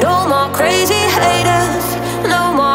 No more crazy haters, no more.